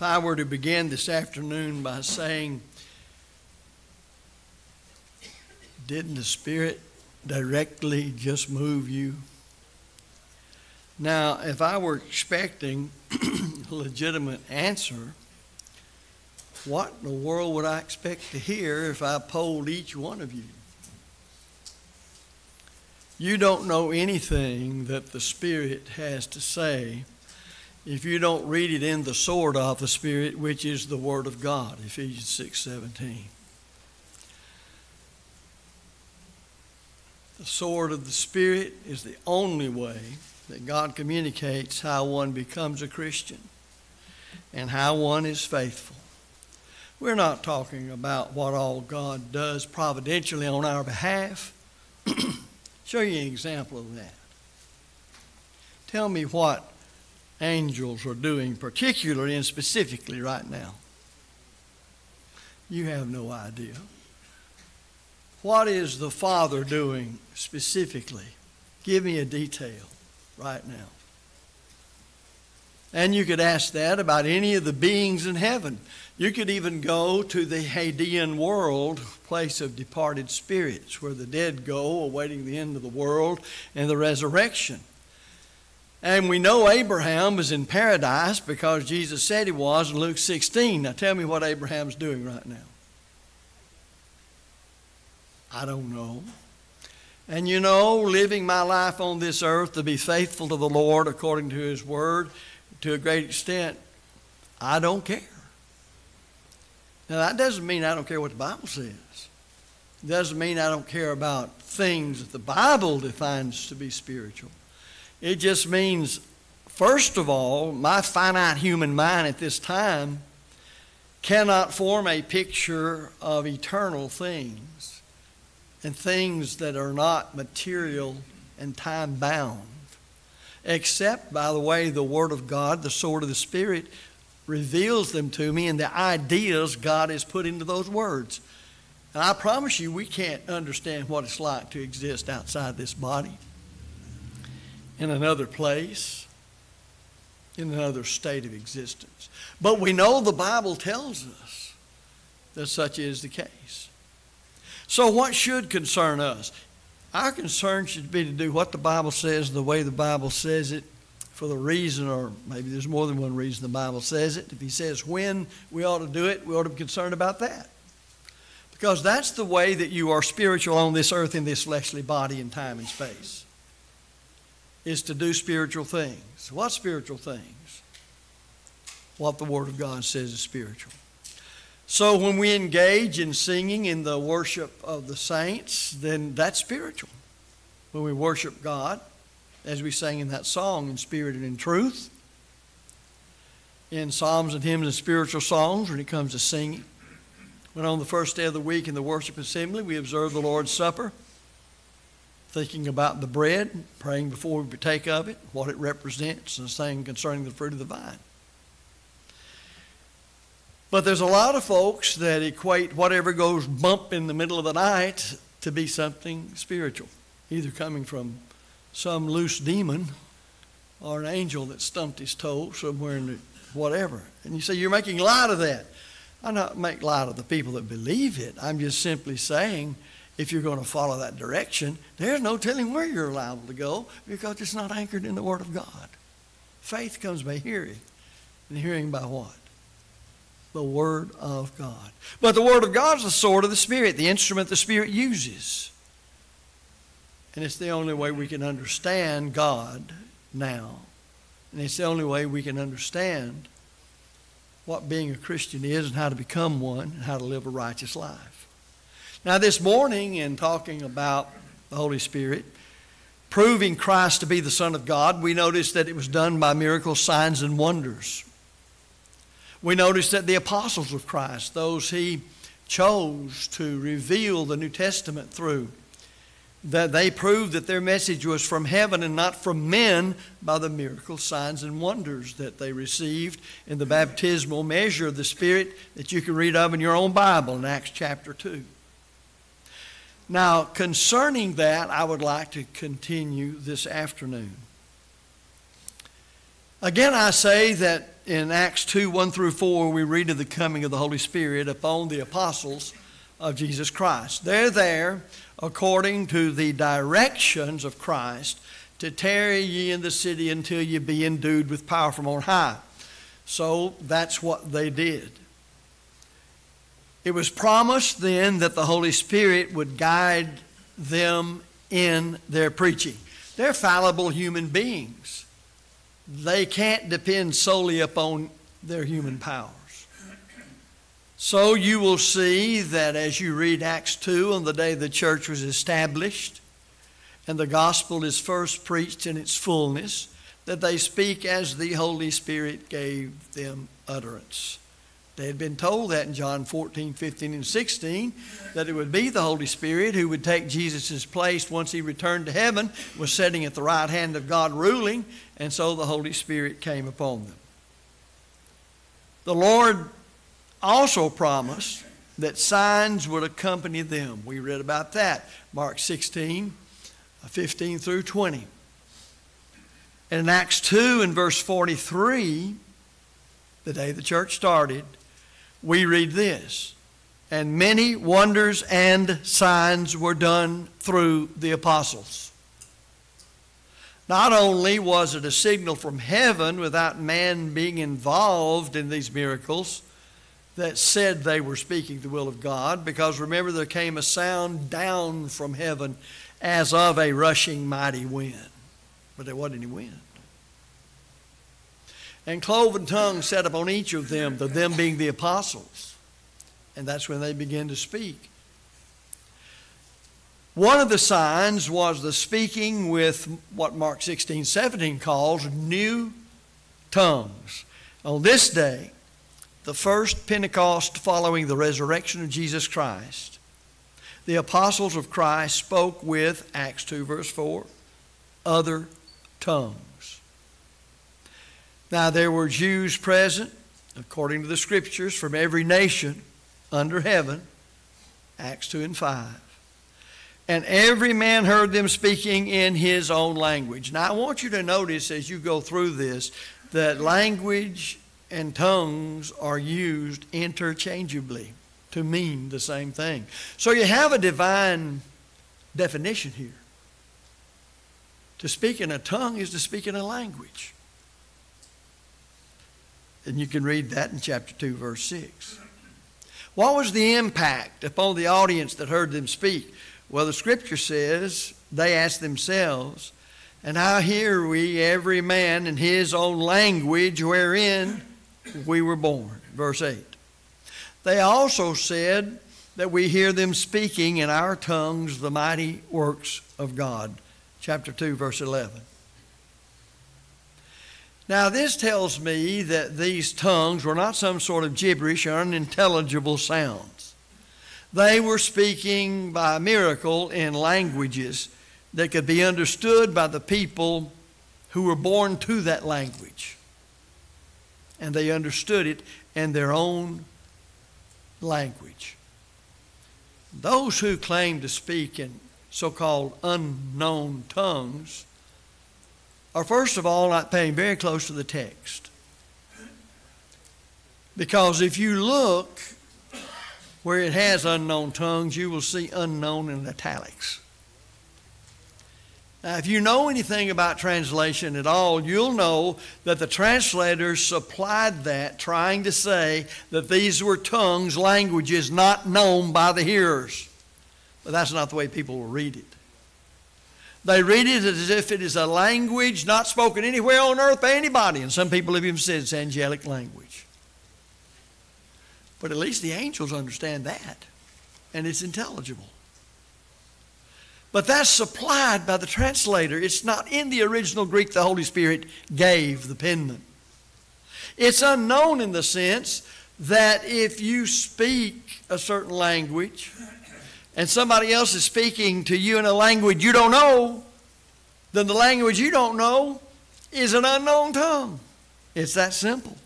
If I were to begin this afternoon by saying, Didn't the Spirit directly just move you? Now, if I were expecting a legitimate answer, what in the world would I expect to hear if I polled each one of you? You don't know anything that the Spirit has to say if you don't read it in the sword of the Spirit, which is the Word of God, Ephesians 6 17. The sword of the Spirit is the only way that God communicates how one becomes a Christian and how one is faithful. We're not talking about what all God does providentially on our behalf. Show you an example of that. Tell me what angels are doing, particularly and specifically right now. You have no idea. What is the Father doing specifically? Give me a detail right now. And you could ask that about any of the beings in heaven. You could even go to the Hadean world, place of departed spirits, where the dead go, awaiting the end of the world and the resurrection. And we know Abraham was in paradise because Jesus said he was in Luke 16. Now tell me what Abraham's doing right now. I don't know. And you know, living my life on this earth to be faithful to the Lord according to His Word to a great extent, I don't care. Now, that doesn't mean I don't care what the Bible says. It doesn't mean I don't care about things that the Bible defines to be spiritual. It just means, first of all, my finite human mind at this time cannot form a picture of eternal things and things that are not material and time bound, except by the way the Word of God, the sword of the Spirit, reveals them to me and the ideas God has put into those words. And I promise you, we can't understand what it's like to exist outside this body, in another place, in another state of existence. But we know the Bible tells us that such is the case. So, what should concern us? Our concern should be to do what the Bible says the way the Bible says it for the reason, or maybe there's more than one reason the Bible says it. If He says when we ought to do it, we ought to be concerned about that. Because that's the way that you are spiritual on this earth in this fleshly body in time and space, is to do spiritual things. What spiritual things? What the Word of God says is spiritual. So when we engage in singing in the worship of the saints, then that's spiritual. When we worship God, as we sang in that song, in spirit and in truth, in psalms and hymns and spiritual songs when it comes to singing. When on the first day of the week in the worship assembly, we observe the Lord's Supper, thinking about the bread, praying before we partake of it, what it represents, and saying concerning the fruit of the vine. But there's a lot of folks that equate whatever goes bump in the middle of the night to be something spiritual, either coming from some loose demon or an angel that stumped his toe somewhere in the whatever. And you say, You're making light of that. I not make light of the people that believe it. I'm just simply saying, if you're going to follow that direction, there's no telling where you're liable to go because it's not anchored in the Word of God. Faith comes by hearing, and hearing by what? the Word of God. But the Word of God is the sword of the Spirit, the instrument the Spirit uses. And it's the only way we can understand God now. And it's the only way we can understand what being a Christian is and how to become one and how to live a righteous life. Now, this morning, in talking about the Holy Spirit, proving Christ to be the Son of God, we noticed that it was done by miracles, signs, and wonders. We notice that the apostles of Christ, those he chose to reveal the New Testament through, that they proved that their message was from heaven and not from men by the miracles, signs, and wonders that they received in the baptismal measure of the Spirit that you can read of in your own Bible in Acts chapter 2. Now, concerning that, I would like to continue this afternoon. Again, I say that in Acts 2 1 through 4, we read of the coming of the Holy Spirit upon the apostles of Jesus Christ. They're there according to the directions of Christ to tarry ye in the city until ye be endued with power from on high. So that's what they did. It was promised then that the Holy Spirit would guide them in their preaching. They're fallible human beings. They can't depend solely upon their human powers. So you will see that as you read Acts 2 on the day the church was established and the gospel is first preached in its fullness, that they speak as the Holy Spirit gave them utterance. They had been told that in John 14, 15, and 16, that it would be the Holy Spirit who would take Jesus' place once he returned to heaven, was sitting at the right hand of God ruling, and so the Holy Spirit came upon them. The Lord also promised that signs would accompany them. We read about that, Mark 16, 15 through 20. And in Acts 2 and verse 43, the day the church started, we read this And many wonders and signs were done through the apostles. Not only was it a signal from heaven without man being involved in these miracles, that said they were speaking the will of God, because remember, there came a sound down from heaven as of a rushing mighty wind. But there wasn't any wind. And cloven tongues sat upon each of them, the them being the apostles. And that's when they began to speak. One of the signs was the speaking with what Mark 16, 17 calls new tongues. On this day, the first Pentecost following the resurrection of Jesus Christ, the apostles of Christ spoke with, Acts 2, verse 4, other tongues. Now, there were Jews present, according to the scriptures, from every nation under heaven, Acts 2 and 5. And every man heard them speaking in his own language. Now, I want you to notice as you go through this that language and tongues are used interchangeably to mean the same thing. So you have a divine definition here. To speak in a tongue is to speak in a language. And you can read that in chapter 2, verse 6. What was the impact upon the audience that heard them speak? Well, the scripture says they asked themselves, And how hear we every man in his own language wherein we were born. Verse 8. They also said that we hear them speaking in our tongues the mighty works of God. Chapter 2, verse 11. Now, this tells me that these tongues were not some sort of gibberish or unintelligible sounds. They were speaking by miracle in languages that could be understood by the people who were born to that language and they understood it in their own language. Those who claim to speak in so called unknown tongues are, first of all, not paying very close to the text. Because if you look where it has unknown tongues, you will see unknown in italics. Now, if you know anything about translation at all, you'll know that the translators supplied that trying to say that these were tongues, languages not known by the hearers. But that's not the way people will read it. They read it as if it is a language not spoken anywhere on earth by anybody. And some people have even said it's angelic language. But at least the angels understand that, and it's intelligible. But that's supplied by the translator. It's not in the original Greek the Holy Spirit gave the penman. It's unknown in the sense that if you speak a certain language and somebody else is speaking to you in a language you don't know, then the language you don't know is an unknown tongue. It's that simple.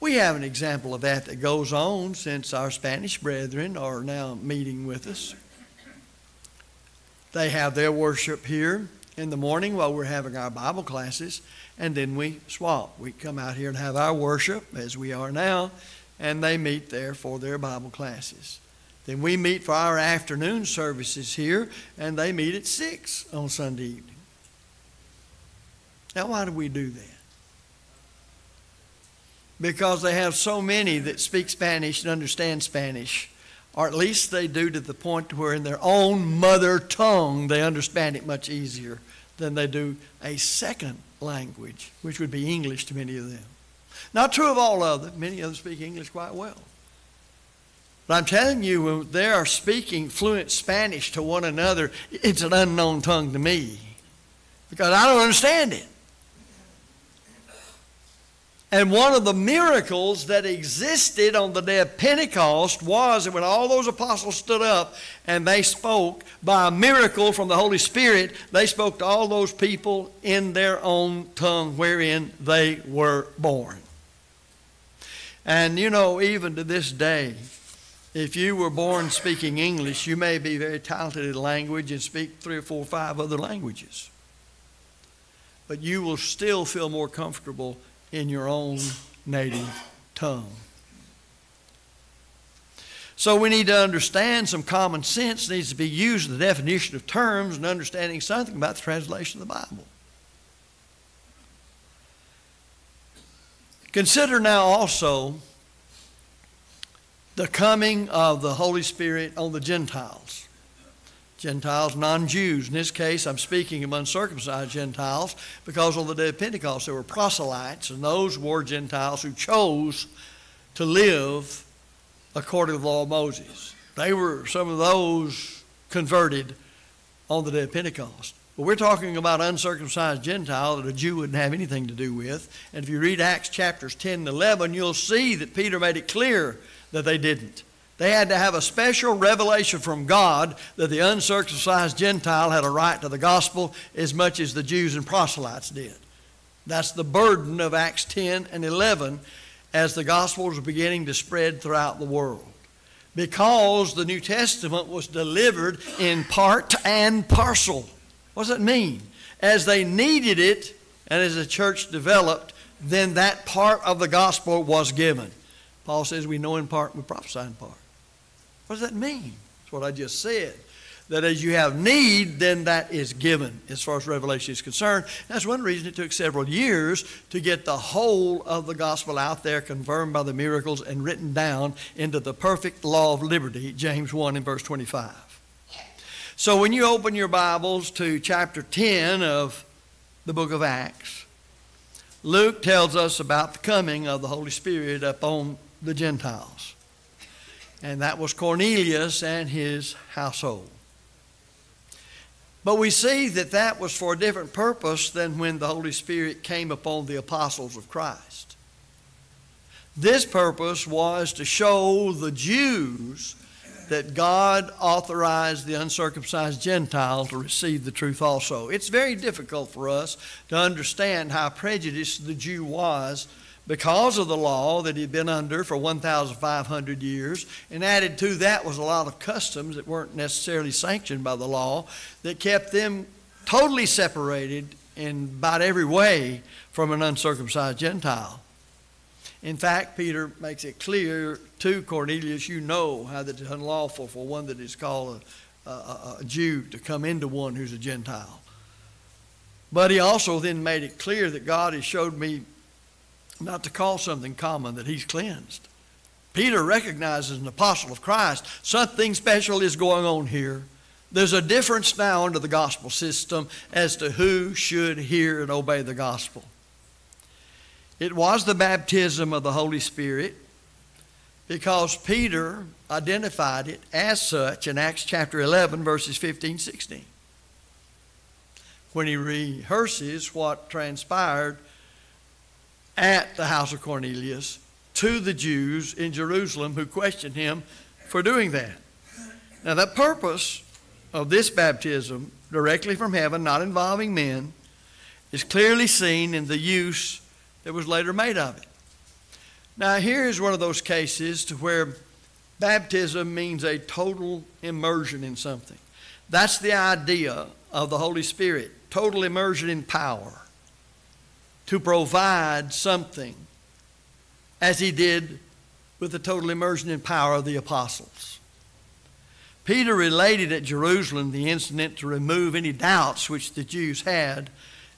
We have an example of that that goes on since our Spanish brethren are now meeting with us. They have their worship here in the morning while we're having our Bible classes, and then we swap. We come out here and have our worship as we are now, and they meet there for their Bible classes. Then we meet for our afternoon services here, and they meet at 6 on Sunday evening. Now, why do we do that? Because they have so many that speak Spanish and understand Spanish, or at least they do to the point where in their own mother tongue they understand it much easier than they do a second language, which would be English to many of them. Not true of all of them. Many of them speak English quite well. But I'm telling you, when they are speaking fluent Spanish to one another, it's an unknown tongue to me because I don't understand it. And one of the miracles that existed on the day of Pentecost was that when all those apostles stood up and they spoke by a miracle from the Holy Spirit, they spoke to all those people in their own tongue wherein they were born. And you know, even to this day, if you were born speaking English, you may be very talented in language and speak three or four or five other languages. But you will still feel more comfortable in your own native tongue. So we need to understand some common sense needs to be used in the definition of terms and understanding something about the translation of the Bible. Consider now also the coming of the Holy Spirit on the Gentiles. Gentiles, non Jews. In this case, I'm speaking of uncircumcised Gentiles because on the day of Pentecost there were proselytes, and those were Gentiles who chose to live according to the law of Moses. They were some of those converted on the day of Pentecost. But we're talking about uncircumcised Gentile that a Jew wouldn't have anything to do with. And if you read Acts chapters 10 and 11, you'll see that Peter made it clear that they didn't. They had to have a special revelation from God that the uncircumcised Gentile had a right to the gospel as much as the Jews and proselytes did. That's the burden of Acts 10 and 11 as the gospel was beginning to spread throughout the world. Because the New Testament was delivered in part and parcel. What does that mean? As they needed it and as the church developed, then that part of the gospel was given. Paul says we know in part, we prophesy in part. What does that mean? That's what I just said. That as you have need, then that is given as far as Revelation is concerned. That's one reason it took several years to get the whole of the gospel out there, confirmed by the miracles, and written down into the perfect law of liberty, James 1 and verse 25. So when you open your Bibles to chapter 10 of the book of Acts, Luke tells us about the coming of the Holy Spirit upon the Gentiles. And that was Cornelius and his household. But we see that that was for a different purpose than when the Holy Spirit came upon the apostles of Christ. This purpose was to show the Jews that God authorized the uncircumcised Gentile to receive the truth also. It's very difficult for us to understand how prejudiced the Jew was because of the law that he'd been under for 1,500 years. And added to that was a lot of customs that weren't necessarily sanctioned by the law that kept them totally separated in about every way from an uncircumcised Gentile. In fact, Peter makes it clear to Cornelius, you know how that it's unlawful for one that is called a, a, a Jew to come into one who's a Gentile. But he also then made it clear that God has showed me not to call something common that he's cleansed. Peter recognizes an apostle of Christ. Something special is going on here. There's a difference now under the gospel system as to who should hear and obey the gospel. It was the baptism of the Holy Spirit because Peter identified it as such in Acts chapter 11, verses 15 16. When he rehearses what transpired at the house of Cornelius to the Jews in Jerusalem who questioned him for doing that. Now, the purpose of this baptism, directly from heaven, not involving men, is clearly seen in the use that was later made of it. Now, here is one of those cases to where baptism means a total immersion in something. That's the idea of the Holy Spirit total immersion in power to provide something as he did with the total immersion in power of the apostles. Peter related at Jerusalem the incident to remove any doubts which the Jews had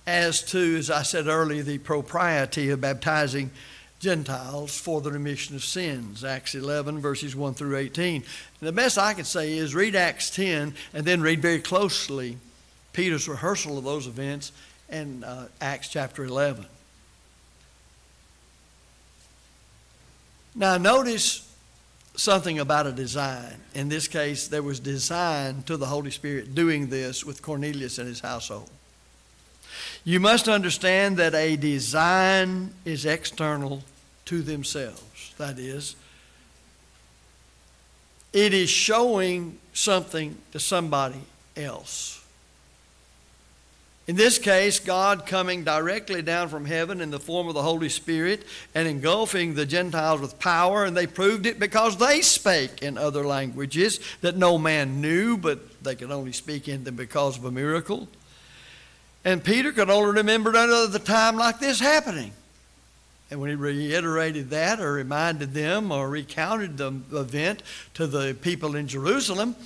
as to, as I said earlier, the propriety of baptizing Gentiles for the remission of sins. Acts 11, verses 1 through 18. And the best I can say is read Acts 10 and then read very closely Peter's rehearsal of those events in uh, Acts chapter 11. Now, notice something about a design. In this case, there was design to the Holy Spirit doing this with Cornelius and his household. You must understand that a design is external to themselves. That is, it is showing something to somebody else. In this case, God coming directly down from heaven in the form of the Holy Spirit and engulfing the Gentiles with power, and they proved it because they spake in other languages that no man knew, but they could only speak in them because of a miracle. And Peter could only remember another time like this happening. And when he reiterated that or reminded them or recounted the event to the people in Jerusalem,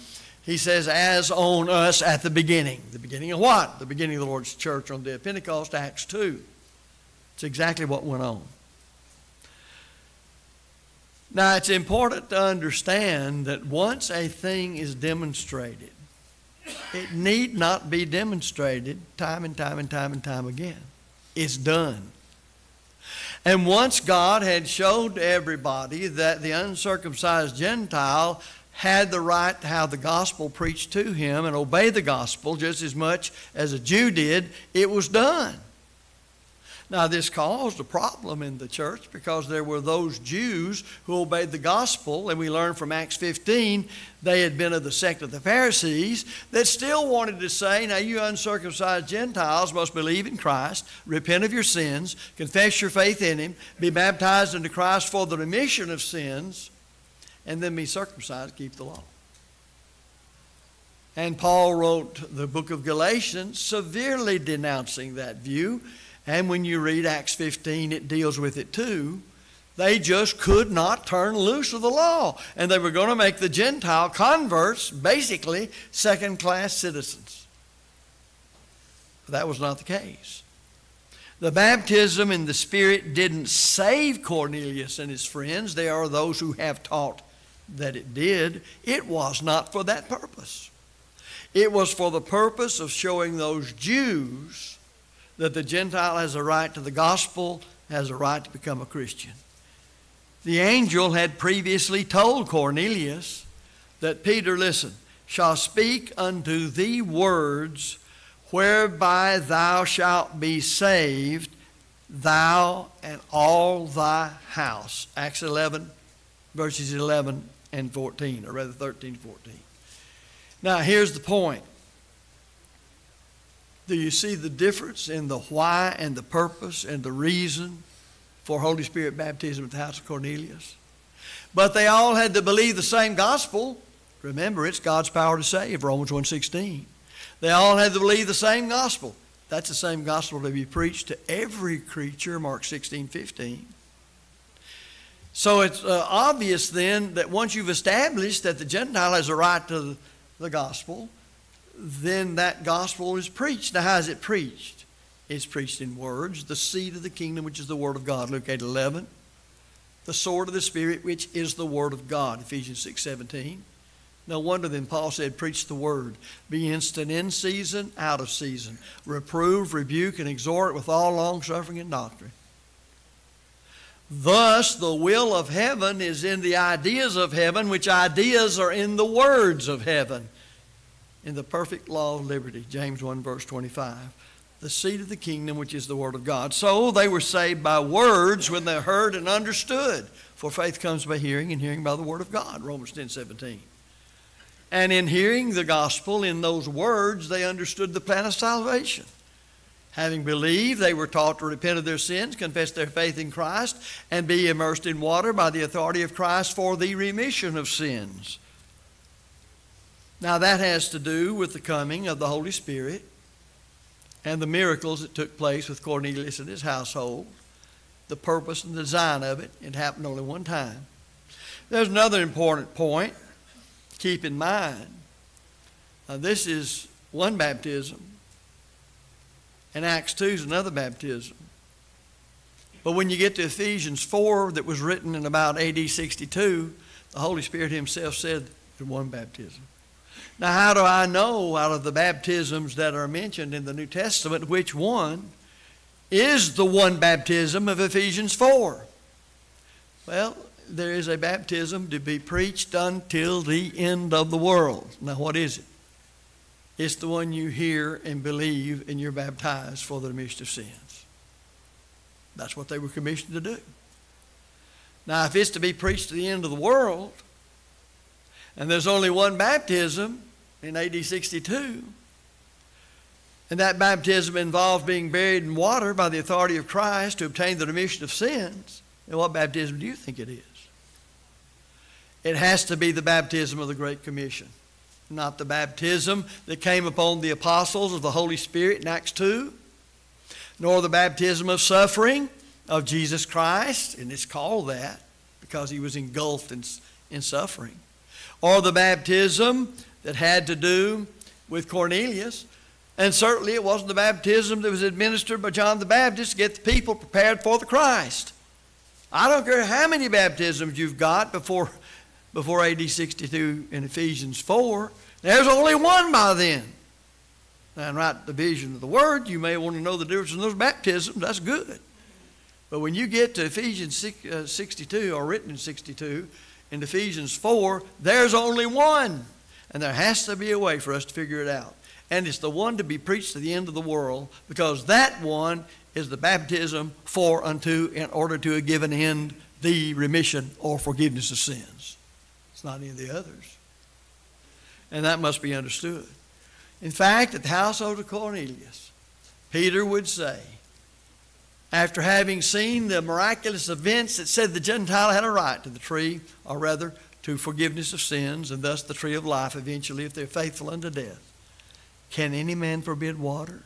he says, as on us at the beginning. The beginning of what? The beginning of the Lord's church on the day of Pentecost, Acts 2. It's exactly what went on. Now, it's important to understand that once a thing is demonstrated, it need not be demonstrated time and time and time and time again. It's done. And once God had showed everybody that the uncircumcised Gentile had the right to have the gospel preached to him and obey the gospel just as much as a Jew did, it was done. Now, this caused a problem in the church because there were those Jews who obeyed the gospel, and we learn from Acts 15 they had been of the sect of the Pharisees that still wanted to say, Now, you uncircumcised Gentiles must believe in Christ, repent of your sins, confess your faith in Him, be baptized into Christ for the remission of sins, and then be circumcised, keep the law. And Paul wrote the book of Galatians severely denouncing that view and when you read Acts 15, it deals with it too. They just could not turn loose of the law. And they were going to make the Gentile converts basically second class citizens. But that was not the case. The baptism in the Spirit didn't save Cornelius and his friends. There are those who have taught that it did. It was not for that purpose. It was for the purpose of showing those Jews that the Gentile has a right to the gospel, has a right to become a Christian. The angel had previously told Cornelius that Peter, listen, shall speak unto thee words whereby thou shalt be saved, thou and all thy house. Acts 11, verses 11 and 14, or rather 13 14. Now, here's the point. Do you see the difference in the why and the purpose and the reason for Holy Spirit baptism at the house of Cornelius? But they all had to believe the same gospel. Remember, it's God's power to save, Romans 1.16. They all had to believe the same gospel. That's the same gospel to be preached to every creature, Mark 16.15. So it's uh, obvious then that once you've established that the Gentile has a right to the gospel, then that gospel is preached. Now, how is it preached? It's preached in words, the seed of the kingdom, which is the word of God, Luke 8 11. The sword of the Spirit, which is the word of God, Ephesians 6 17. No wonder then Paul said, Preach the word. Be instant in season, out of season. Reprove, rebuke, and exhort with all long suffering and doctrine. Thus, the will of heaven is in the ideas of heaven, which ideas are in the words of heaven in the perfect law of liberty. James 1, verse 25. The seed of the kingdom, which is the Word of God. So they were saved by words when they heard and understood. For faith comes by hearing, and hearing by the Word of God. Romans 10, 17. And in hearing the gospel, in those words, they understood the plan of salvation. Having believed, they were taught to repent of their sins, confess their faith in Christ, and be immersed in water by the authority of Christ for the remission of sins. Now, that has to do with the coming of the Holy Spirit and the miracles that took place with Cornelius and his household, the purpose and design of it. It happened only one time. There's another important point. Keep in mind, uh, this is one baptism, and Acts 2 is another baptism. But when you get to Ephesians 4, that was written in about AD 62, the Holy Spirit Himself said, one baptism. Now, how do I know out of the baptisms that are mentioned in the New Testament which one is the one baptism of Ephesians 4? Well, there is a baptism to be preached until the end of the world. Now, what is it? It's the one you hear and believe, and you're baptized for the remission of sins. That's what they were commissioned to do. Now, if it's to be preached to the end of the world, and there's only one baptism in AD 62, and that baptism involved being buried in water by the authority of Christ to obtain the remission of sins, and what baptism do you think it is? It has to be the baptism of the Great Commission, not the baptism that came upon the apostles of the Holy Spirit in Acts 2, nor the baptism of suffering of Jesus Christ, and it's called that because he was engulfed in, in suffering or the baptism that had to do with Cornelius. And certainly it wasn't the baptism that was administered by John the Baptist to get the people prepared for the Christ. I don't care how many baptisms you've got before, before AD 62 in Ephesians 4, there's only one by then. In right division of the word, you may want to know the difference in those baptisms. That's good. But when you get to Ephesians uh, 62, or written in 62, in Ephesians 4, there's only one. And there has to be a way for us to figure it out. And it's the one to be preached to the end of the world because that one is the baptism for unto in order to give an end the remission or forgiveness of sins. It's not any of the others. And that must be understood. In fact, at the household of Cornelius, Peter would say, after having seen the miraculous events that said the Gentile had a right to the tree, or rather to forgiveness of sins, and thus the tree of life eventually if they're faithful unto death. Can any man forbid water?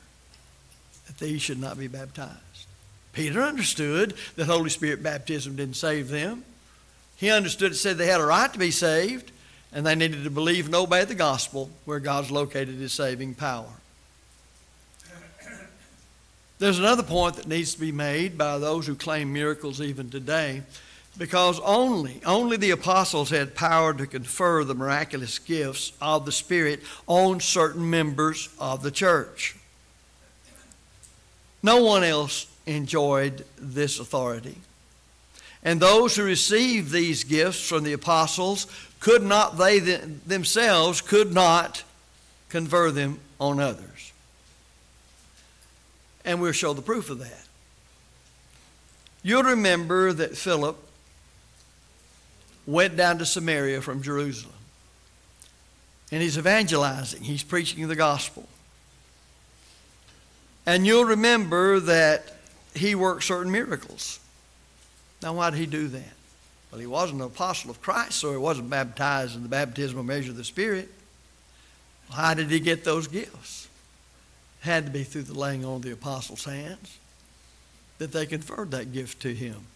That these should not be baptized. Peter understood that Holy Spirit baptism didn't save them. He understood it said they had a right to be saved, and they needed to believe and obey the gospel where God's located his saving power. There's another point that needs to be made by those who claim miracles even today, because only, only the apostles had power to confer the miraculous gifts of the Spirit on certain members of the church. No one else enjoyed this authority. And those who received these gifts from the apostles could not, they themselves could not confer them on others. And we'll show the proof of that. You'll remember that Philip went down to Samaria from Jerusalem. And he's evangelizing, he's preaching the gospel. And you'll remember that he worked certain miracles. Now, why did he do that? Well, he wasn't an apostle of Christ, so he wasn't baptized in the baptismal measure of the Spirit. How did he get those gifts? Had to be through the laying on of the apostles' hands that they conferred that gift to him.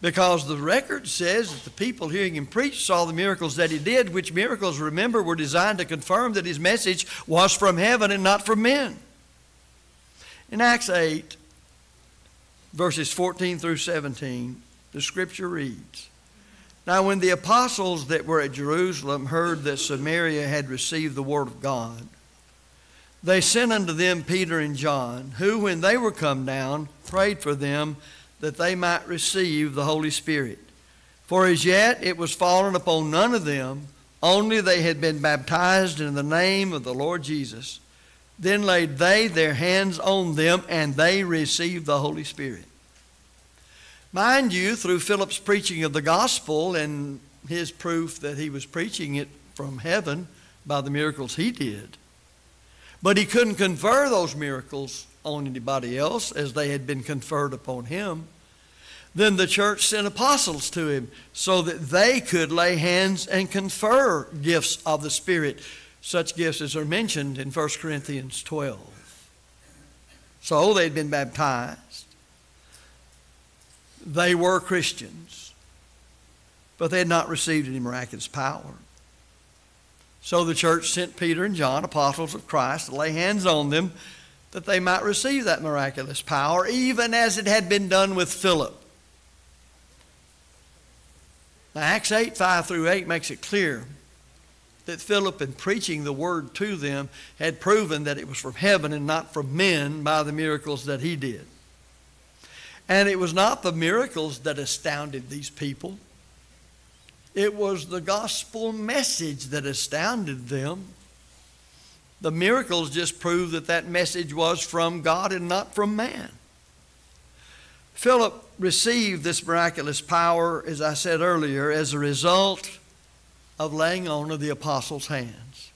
Because the record says that the people hearing him preach saw the miracles that he did, which miracles, remember, were designed to confirm that his message was from heaven and not from men. In Acts 8, verses 14 through 17, the scripture reads Now, when the apostles that were at Jerusalem heard that Samaria had received the word of God, they sent unto them Peter and John, who, when they were come down, prayed for them that they might receive the Holy Spirit. For as yet it was fallen upon none of them, only they had been baptized in the name of the Lord Jesus. Then laid they their hands on them, and they received the Holy Spirit. Mind you, through Philip's preaching of the gospel and his proof that he was preaching it from heaven by the miracles he did, but he couldn't confer those miracles on anybody else as they had been conferred upon him. Then the church sent apostles to him so that they could lay hands and confer gifts of the Spirit, such gifts as are mentioned in 1 Corinthians 12. So they'd been baptized. They were Christians, but they had not received any miraculous power. So the church sent Peter and John, apostles of Christ, to lay hands on them that they might receive that miraculous power, even as it had been done with Philip. Now, Acts 8 5 through 8 makes it clear that Philip, in preaching the word to them, had proven that it was from heaven and not from men by the miracles that he did. And it was not the miracles that astounded these people, it was the gospel message that astounded them. The miracles just proved that that message was from God and not from man. Philip received this miraculous power, as I said earlier, as a result of laying on of the apostles' hands.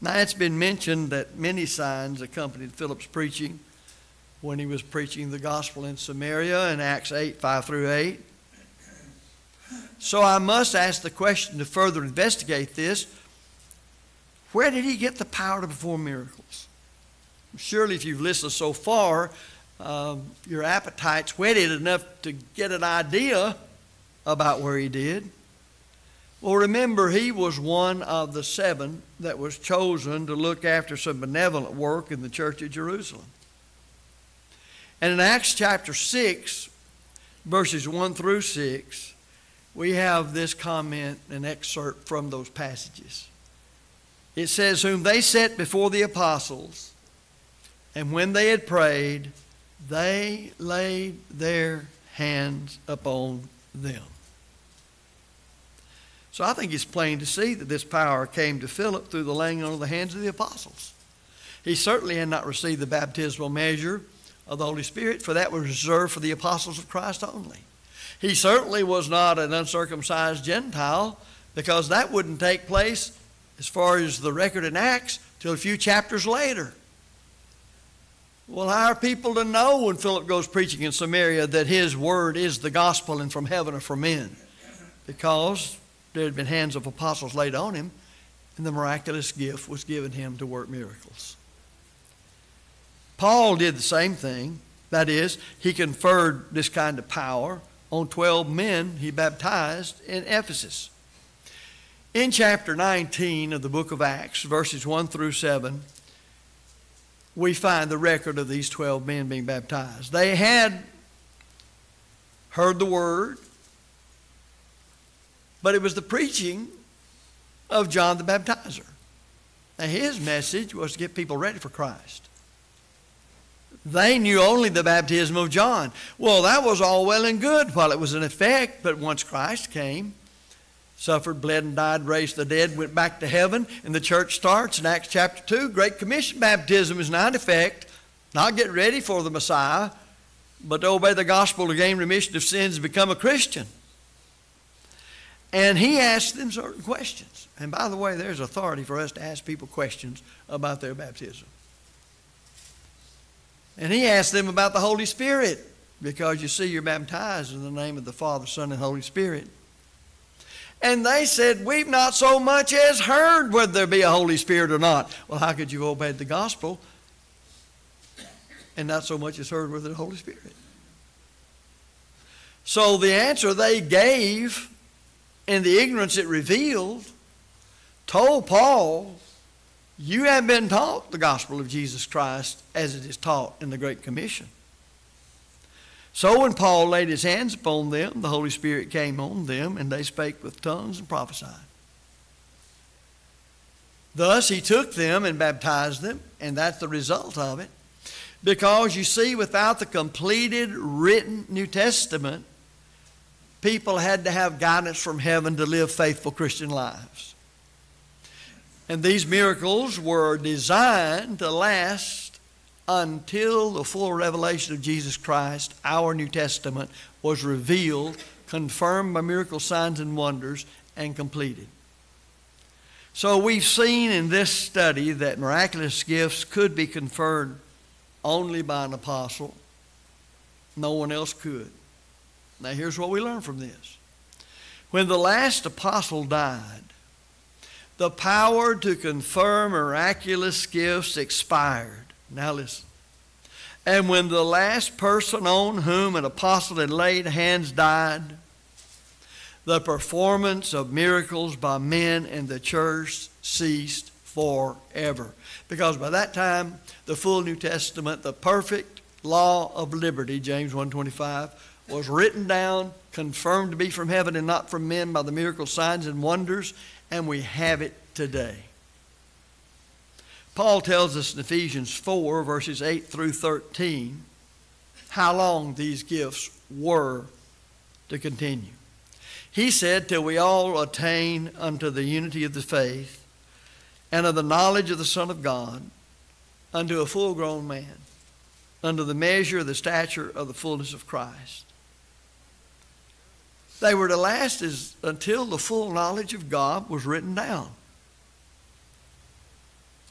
Now, it's been mentioned that many signs accompanied Philip's preaching when he was preaching the gospel in Samaria in Acts 8 5 through 8. So I must ask the question to further investigate this where did he get the power to perform miracles? Surely, if you've listened so far, um, your appetite's whetted enough to get an idea about where he did. Well, remember, he was one of the seven that was chosen to look after some benevolent work in the church of Jerusalem. And in Acts chapter 6, verses 1 through 6, we have this comment, an excerpt from those passages. It says, Whom they set before the apostles, and when they had prayed, they laid their hands upon them. So I think it's plain to see that this power came to Philip through the laying on of the hands of the apostles. He certainly had not received the baptismal measure of the Holy Spirit, for that was reserved for the apostles of Christ only. He certainly was not an uncircumcised Gentile because that wouldn't take place as far as the record in Acts till a few chapters later. Well, how are people to know when Philip goes preaching in Samaria that his word is the gospel and from heaven or from men? Because there had been hands of apostles laid on him, and the miraculous gift was given him to work miracles. Paul did the same thing. That is, he conferred this kind of power on 12 men he baptized in Ephesus. In chapter 19 of the book of Acts, verses 1 through 7, we find the record of these 12 men being baptized. They had heard the word, but it was the preaching of John the Baptizer. Now, his message was to get people ready for Christ. They knew only the baptism of John. Well, that was all well and good while it was in effect, but once Christ came, suffered, bled, and died, raised the dead, went back to heaven, and the church starts in Acts chapter 2. Great Commission baptism is now in effect, not get ready for the Messiah, but to obey the gospel to gain remission of sins and become a Christian. And he asked them certain questions. And by the way, there's authority for us to ask people questions about their baptism. And he asked them about the Holy Spirit because you see, you're baptized in the name of the Father, Son, and Holy Spirit. And they said, We've not so much as heard whether there be a Holy Spirit or not. Well, how could you have obeyed the gospel and not so much as heard whether the Holy Spirit? So the answer they gave and the ignorance it revealed told Paul you have been taught the gospel of Jesus Christ as it is taught in the Great Commission. So when Paul laid his hands upon them, the Holy Spirit came on them, and they spake with tongues and prophesied. Thus he took them and baptized them, and that's the result of it. Because you see, without the completed written New Testament, people had to have guidance from heaven to live faithful Christian lives. And these miracles were designed to last until the full revelation of Jesus Christ, our New Testament, was revealed, confirmed by miracle signs and wonders, and completed. So we've seen in this study that miraculous gifts could be conferred only by an apostle. No one else could. Now here's what we learn from this. When the last apostle died, the power to confer miraculous gifts expired. Now listen. And when the last person on whom an apostle had laid hands died, the performance of miracles by men in the church ceased forever. Because by that time, the full New Testament, the perfect law of liberty, James 1.25, was written down, confirmed to be from heaven and not from men by the miracle signs and wonders, and we have it today. Paul tells us in Ephesians 4, verses 8 through 13, how long these gifts were to continue. He said, Till we all attain unto the unity of the faith and of the knowledge of the Son of God, unto a full grown man, unto the measure of the stature of the fullness of Christ. They were to last as, until the full knowledge of God was written down.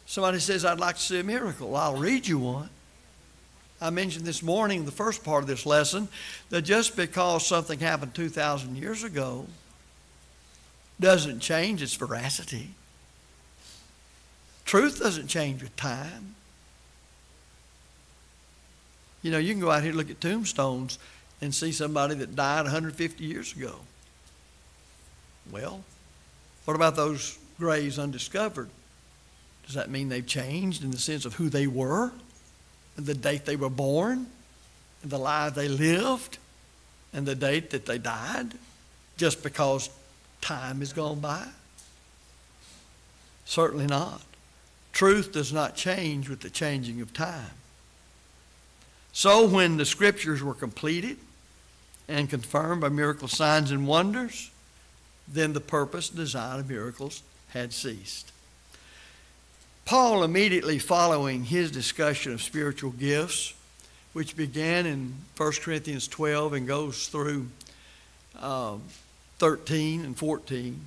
Somebody says, I'd like to see a miracle. I'll read you one. I mentioned this morning, the first part of this lesson, that just because something happened 2,000 years ago doesn't change its veracity. Truth doesn't change with time. You know, you can go out here and look at tombstones and see somebody that died 150 years ago. Well, what about those graves undiscovered? Does that mean they've changed in the sense of who they were, and the date they were born, and the life they lived, and the date that they died, just because time has gone by? Certainly not. Truth does not change with the changing of time. So when the scriptures were completed, and confirmed by miracle signs and wonders, then the purpose and design of miracles had ceased. Paul, immediately following his discussion of spiritual gifts, which began in 1 Corinthians 12 and goes through uh, 13 and 14,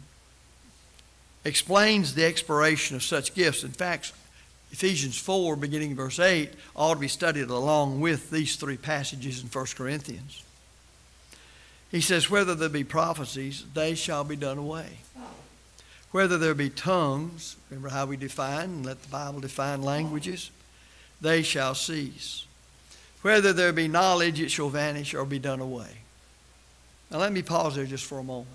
explains the expiration of such gifts. In fact, Ephesians 4, beginning verse 8, ought to be studied along with these three passages in 1 Corinthians. He says, Whether there be prophecies, they shall be done away. Whether there be tongues, remember how we define and let the Bible define languages, they shall cease. Whether there be knowledge, it shall vanish or be done away. Now let me pause there just for a moment.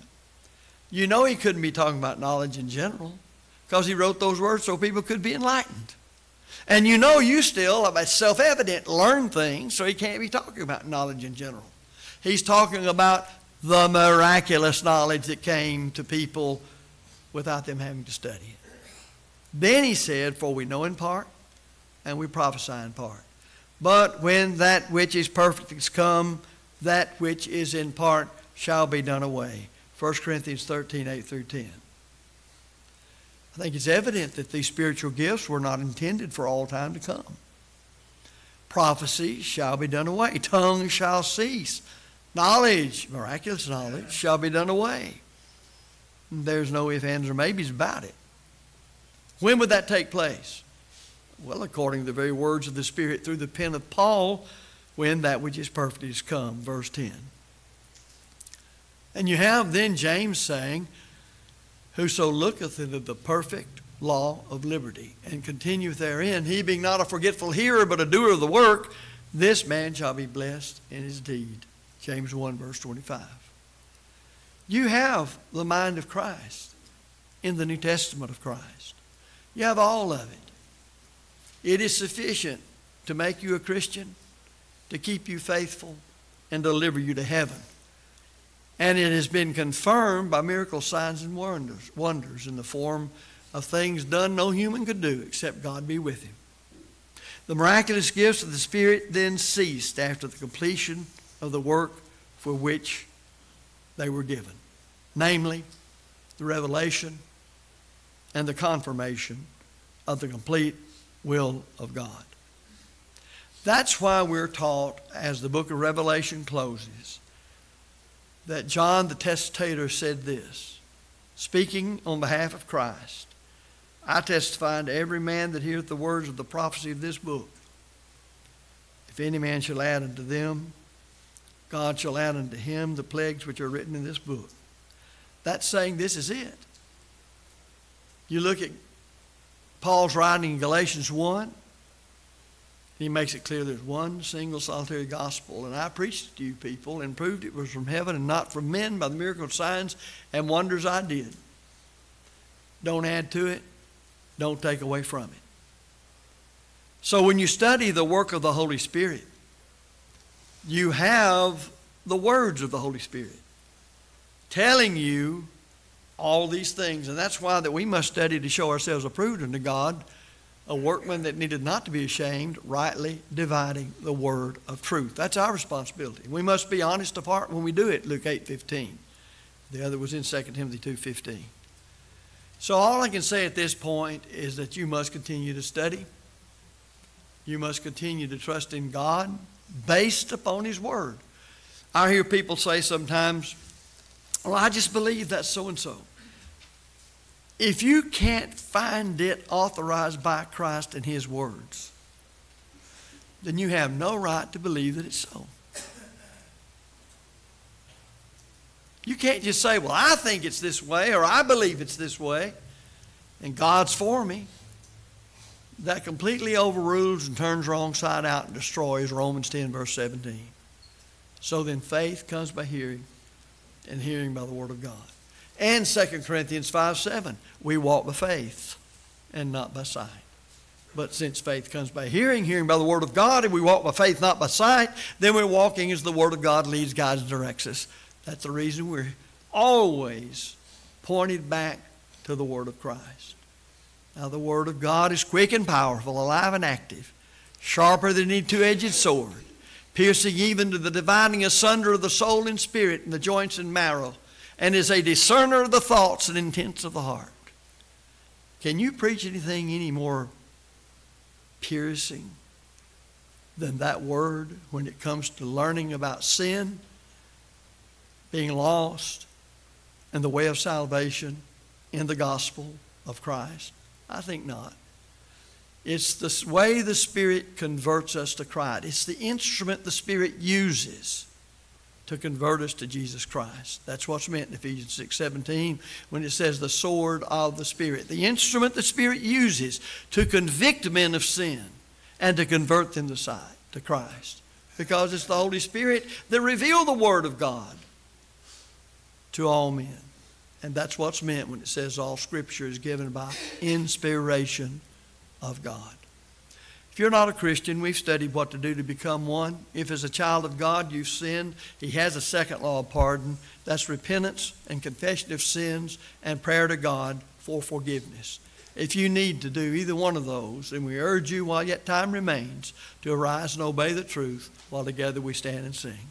You know he couldn't be talking about knowledge in general because he wrote those words so people could be enlightened. And you know you still, it's self-evident, learn things, so he can't be talking about knowledge in general. He's talking about the miraculous knowledge that came to people without them having to study it. Then he said, For we know in part, and we prophesy in part. But when that which is perfect is come, that which is in part shall be done away. 1 Corinthians 13, 8 through 10. I think it's evident that these spiritual gifts were not intended for all time to come. Prophecy shall be done away. Tongues shall cease. Knowledge, miraculous knowledge, shall be done away. There's no ifs, ands, or maybes about it. When would that take place? Well, according to the very words of the Spirit through the pen of Paul, when that which is perfect is come, verse 10. And you have then James saying, Whoso looketh into the perfect law of liberty and continueth therein, he being not a forgetful hearer, but a doer of the work, this man shall be blessed in his deed. James 1, verse 25. You have the mind of Christ in the New Testament of Christ. You have all of it. It is sufficient to make you a Christian, to keep you faithful, and deliver you to heaven. And it has been confirmed by miracle signs and wonders, wonders in the form of things done no human could do except God be with him. The miraculous gifts of the Spirit then ceased after the completion of the work for which they were given, namely, the revelation and the confirmation of the complete will of God. That's why we're taught, as the book of Revelation closes, that John the testator said this, speaking on behalf of Christ I testify unto every man that heareth the words of the prophecy of this book. If any man shall add unto them, God shall add unto him the plagues which are written in this book. That's saying this is it. You look at Paul's writing in Galatians 1, He makes it clear there's one single solitary gospel, and I preached it to you people and proved it was from heaven and not from men by the miracle signs and wonders I did. Don't add to it, don't take away from it. So when you study the work of the Holy Spirit, you have the words of the Holy Spirit telling you all these things. And that's why that we must study to show ourselves approved unto God a workman that needed not to be ashamed, rightly dividing the word of truth. That's our responsibility. We must be honest of heart when we do it, Luke 8 15. The other was in 2 Timothy 2 15. So all I can say at this point is that you must continue to study. You must continue to trust in God based upon His Word. I hear people say sometimes, well, I just believe that's so and so. If you can't find it authorized by Christ in His words, then you have no right to believe that it's so. You can't just say, Well, I think it's this way, or I believe it's this way, and God's for me. That completely overrules and turns wrong side out and destroys Romans 10, verse 17. So then faith comes by hearing, and hearing by the Word of God and 2 Corinthians 5 7. We walk by faith and not by sight. But since faith comes by hearing, hearing by the Word of God, and we walk by faith, not by sight, then we're walking as the Word of God leads, guides, and directs us. That's the reason we're always pointed back to the Word of Christ. Now, the Word of God is quick and powerful, alive and active, sharper than any two edged sword, piercing even to the dividing asunder of the soul and spirit and the joints and marrow and is a discerner of the thoughts and intents of the heart. Can you preach anything any more piercing than that word when it comes to learning about sin, being lost, and the way of salvation in the gospel of Christ? I think not. It's the way the Spirit converts us to Christ. It's the instrument the Spirit uses to convert us to Jesus Christ. That's what's meant in Ephesians 6 17 when it says the sword of the Spirit. The instrument the Spirit uses to convict men of sin and to convert them to sight, to Christ. Because it's the Holy Spirit that revealed the Word of God to all men. And that's what's meant when it says all Scripture is given by inspiration of God. If you're not a Christian, we've studied what to do to become one. If as a child of God you've sinned, He has a second law of pardon. That's repentance and confession of sins and prayer to God for forgiveness. If you need to do either one of those, then we urge you while yet time remains to arise and obey the truth while together we stand and sing.